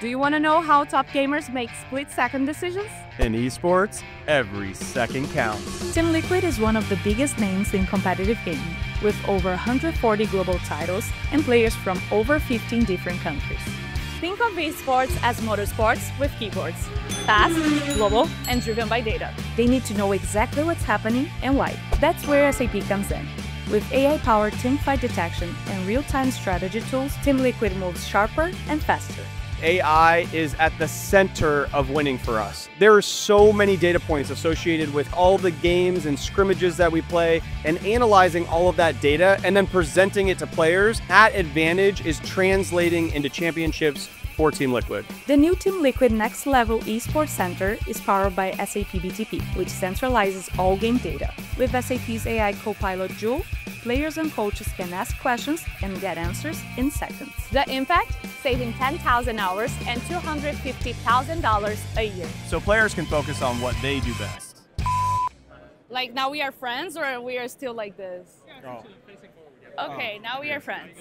Do you want to know how top gamers make split second decisions? In esports, every second counts. Team Liquid is one of the biggest names in competitive gaming, with over 140 global titles and players from over 15 different countries. Think of esports as motorsports with keyboards. Fast, global, and driven by data. They need to know exactly what's happening and why. That's where SAP comes in. With AI-powered teamfight detection and real-time strategy tools, Team Liquid moves sharper and faster. AI is at the center of winning for us. There are so many data points associated with all the games and scrimmages that we play, and analyzing all of that data and then presenting it to players, that advantage is translating into championships for Team Liquid. The new Team Liquid Next Level Esports Center is powered by SAP BTP, which centralizes all game data. With SAP's AI Copilot Joule, players and coaches can ask questions and get answers in seconds. The impact? Saving 10,000 hours and $250,000 a year. So players can focus on what they do best. Like now we are friends or we are still like this? Oh. Okay, now we are friends.